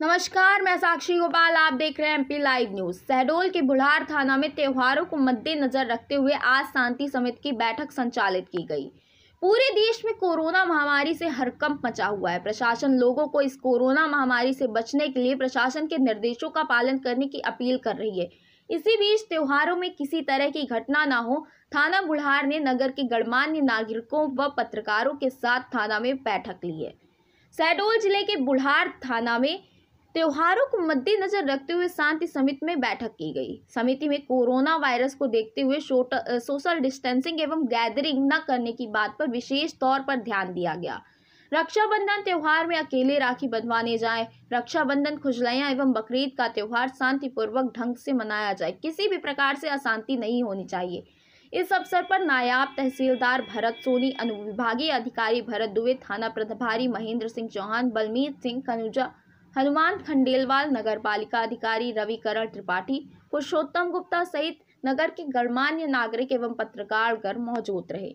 नमस्कार, मैं साक्षी गोपाल, आप देख रहे हैं एमपी लाइव न्यूज़ शहडोल के बुढ़ार थाना में त्योहारों को मद्देनजर रखते हुए आज शांति समिति की बैठक संचालित की गई। पूरे देश में कोरोना महामारी से हरकंप मचा हुआ है। प्रशासन लोगों को इस कोरोना महामारी से बचने के लिए प्रशासन के निर्देशों का पालन करने की अपील कर रही है। इसी बीच त्योहारों में किसी तरह की घटना न हो, थाना बुढ़ार ने नगर के गणमान्य नागरिकों व पत्रकारों के साथ थाना में बैठक ली है। शहडोल ज़िले के बुढ़ार थाना में त्योहारों को मद्देनजर रखते हुए शांति समिति में बैठक की गई। समिति में कोरोना वायरस को देखते हुए सोशल डिस्टेंसिंग एवं गैदरिंग न करने की बात पर विशेष तौर पर ध्यान दिया गया। रक्षाबंधन त्योहार में अकेले राखी बंधवाने जाए, रक्षाबंधन खुजलैया एवं बकरीद का त्योहार शांतिपूर्वक ढंग से मनाया जाए। किसी भी प्रकार से अशांति नहीं होनी चाहिए। इस अवसर पर नायाब तहसीलदार भरत सोनी, अनुविभागीय अधिकारी भरत दुबे थाना प्रभारी महेंद्र सिंह चौहान, बलमीत सिंह, कनुजा हनुमान खंडेलवाल, नगर पालिका अधिकारी रविकरण त्रिपाठी, पुरुषोत्तम गुप्ता सहित नगर के गणमान्य नागरिक एवं पत्रकार मौजूद रहे।